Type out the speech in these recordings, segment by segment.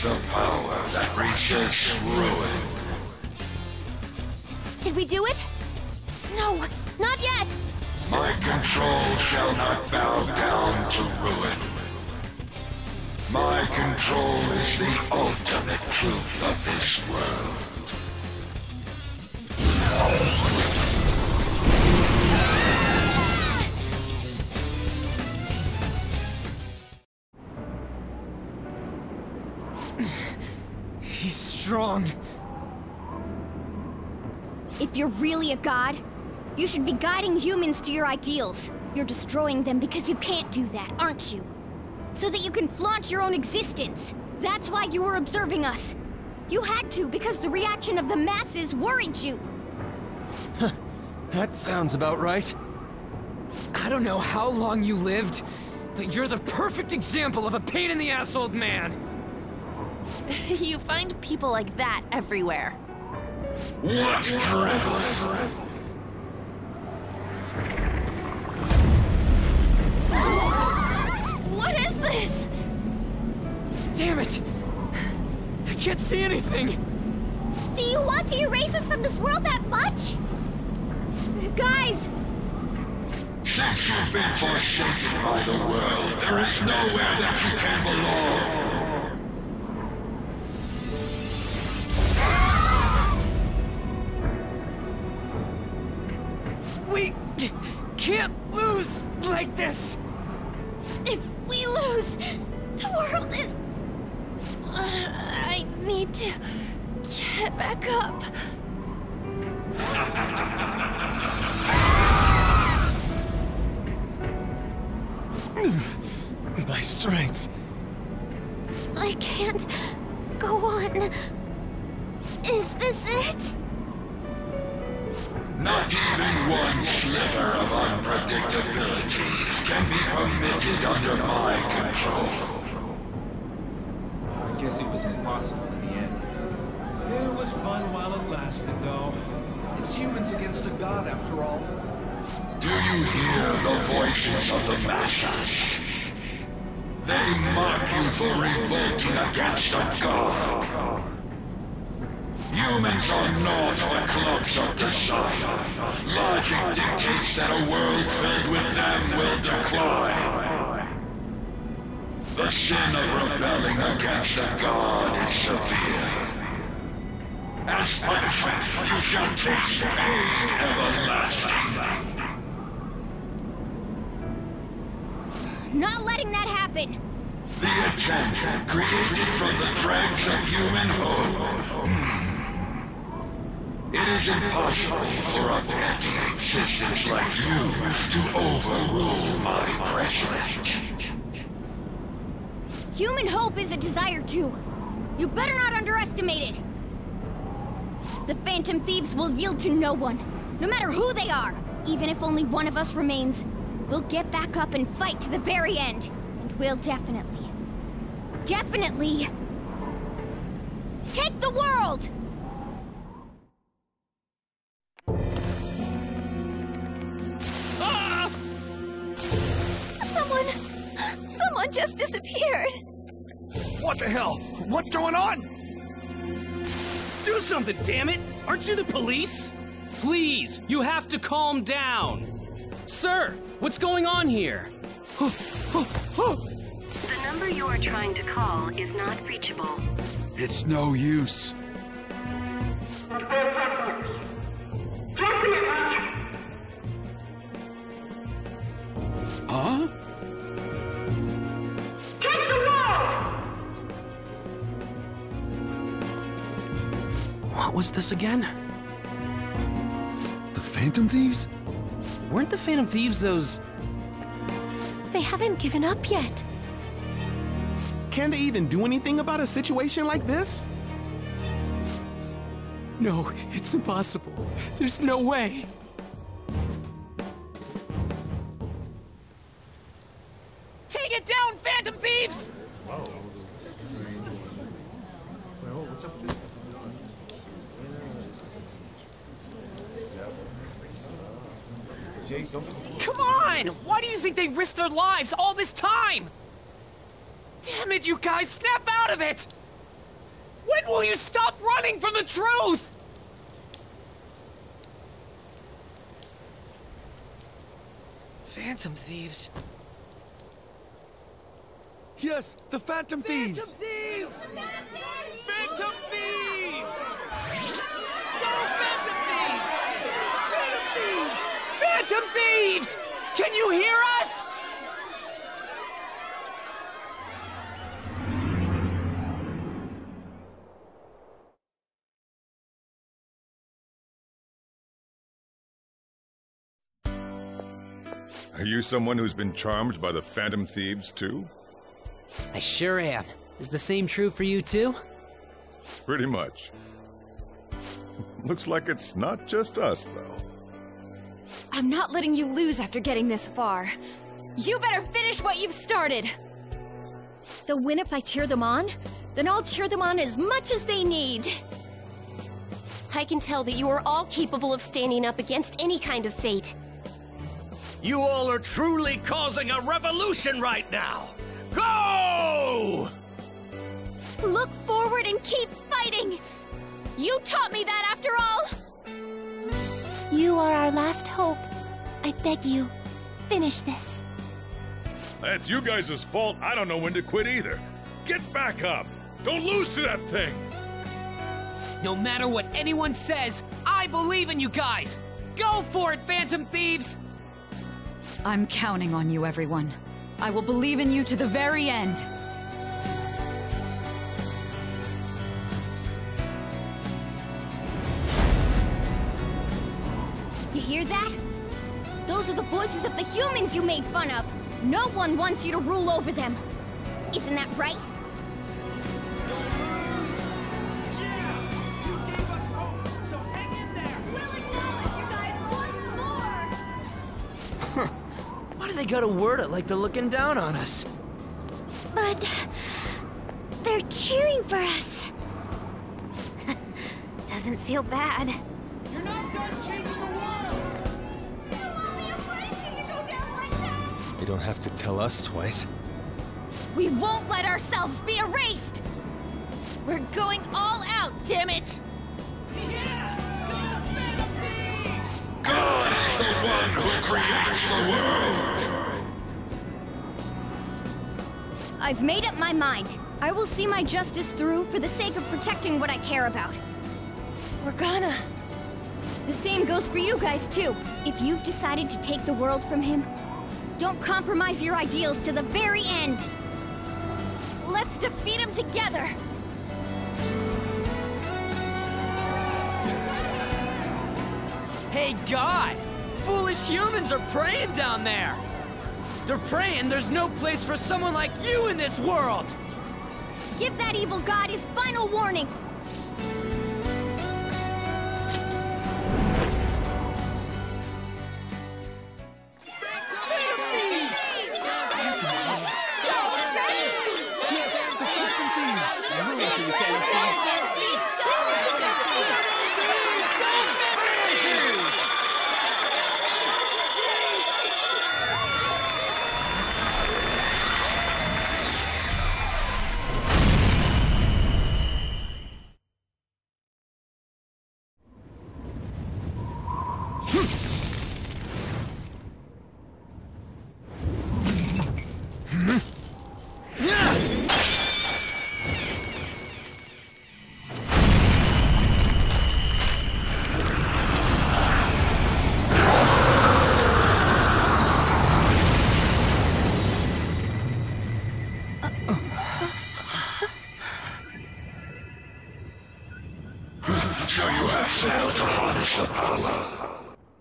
So, this is the power that resists ruin. Did we do it? No, not yet! My control shall not bow down to ruin. My control is the ultimate truth of this world. He's strong. If you're really a god, you should be guiding humans to your ideals. You're destroying them because you can't do that, aren't you? So that you can flaunt your own existence. That's why you were observing us. You had to because the reaction of the masses worried you. That sounds about right. I don't know how long you lived, but you're the perfect example of a pain-in-the-ass old man. you find people like that everywhere. What drivel? What is this? Damn it! I can't see anything! Do you want to erase us from this world that much? Guys, Since you've been forsaken by the world, there is nowhere that you can belong. This! if we lose, the world is... I need to get back up. My strength. I can't go on. Is this it? Not even one sliver of unpredictability can be permitted under my control. I guess it was impossible in the end. It was fun while it lasted, though. It's humans against a god, after all. Do you hear the voices of the masses? They mock you for revolting against a god. Humans are not our clubs of desire. Logic dictates that a world filled with them will decline. The sin of rebelling against a god is severe. As punishment, you shall taste pain everlasting. Not letting that happen. The attempt, created from the dregs of human hope. It is impossible for a petty existence like you to overrule my precedent. Human hope is a desire too. You better not underestimate it. The Phantom Thieves will yield to no one, no matter who they are. Even if only one of us remains, we'll get back up and fight to the very end. And we'll definitely, definitely take the world! Just disappeared. What the hell? What's going on? Do something, damn it! Aren't you the police? Please, you have to calm down. Sir, what's going on here? The number you are trying to call is not reachable. It's no use. Huh? Was this again? The Phantom Thieves? Weren't the Phantom Thieves those... They haven't given up yet. Can they even do anything about a situation like this? No, it's impossible. There's no way. Take it down, Phantom Thieves! Come on! Why do you think they risked their lives all this time? Damn it, you guys! Snap out of it! When will you stop running from the truth? Phantom thieves. Yes, the Phantom Thieves! thieves! Phantom thieves! Go Phantom thieves! Phantom thieves! Phantom thieves! Can you hear us? Are you someone who's been charmed by the Phantom Thieves, too? I sure am. Is the same true for you too? Pretty much. Looks like it's not just us, though. I'm not letting you lose after getting this far. You better finish what you've started! They'll win if I cheer them on? Then I'll cheer them on as much as they need. I can tell that you are all capable of standing up against any kind of fate. You all are truly causing a revolution right now! Go! Look forward and keep fighting! You taught me that after all! You are our last hope. I beg you, finish this. That's you guys' fault. I don't know when to quit either. Get back up! Don't lose to that thing! No matter what anyone says, I believe in you guys! Go for it, Phantom Thieves! I'm counting on you, everyone. I will believe in you to the very end. Those are the voices of the humans you made fun of. No one wants you to rule over them. Isn't that right? Why do they gotta word it like they're looking down on us? But... Uh, they're cheering for us. Doesn't feel bad. Don't have to tell us twice. We won't let ourselves be erased! We're going all out, damn it! God is the one who creates the world! I've made up my mind. I will see my justice through for the sake of protecting what I care about. Morgana! The same goes for you guys, too. If you've decided to take the world from him, don't compromise your ideals to the very end. Let's defeat him together! Hey, God! Foolish humans are praying down there! They're praying there's no place for someone like you in this world! Give that evil god his final warning.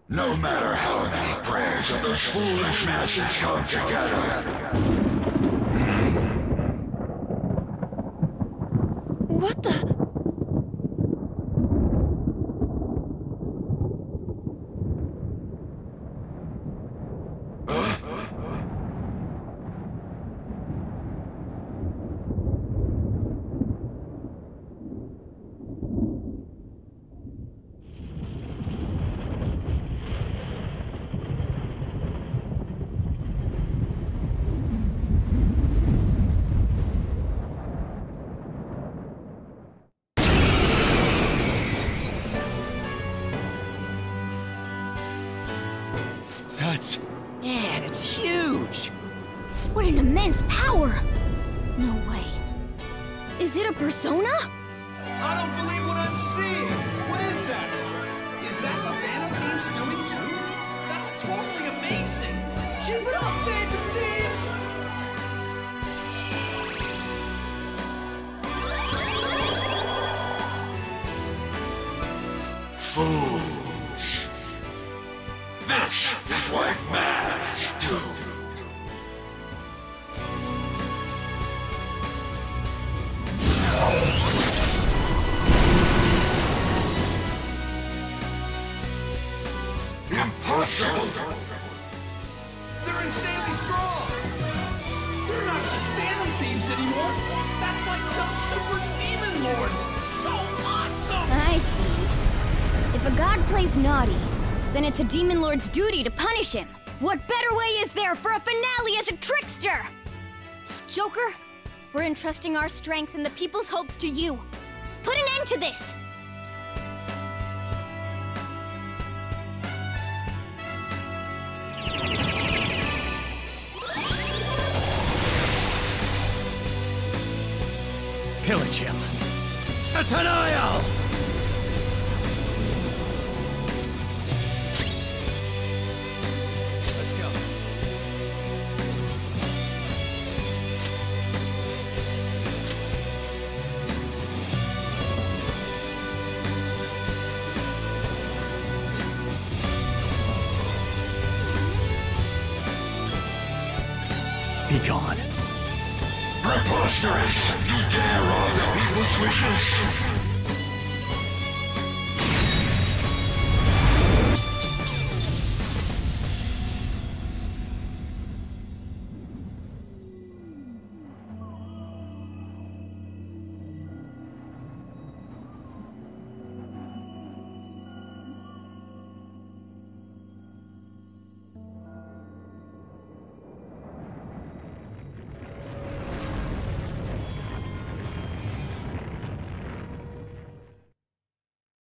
No matter how many prayers of those foolish masses come together. What the? Yeah, and it's huge. What an immense power! No way. Is it a persona? I don't believe what I'm seeing! What is that? Is that the Phantom Thieves doing too? That's totally amazing! Keep it up, Phantom Thieves! Fools. This is what mads do. Impossible! They're insanely strong! They're not just Phantom Thieves anymore! That's like some super demon lord! So awesome! I see. If a god plays naughty, then it's a demon lord's duty to punish him. What better way is there for a finale as a trickster? Joker, we're entrusting our strength and the people's hopes to you. Put an end to this! Pillage him. Satanael! Preposterous! You dare the people's wishes?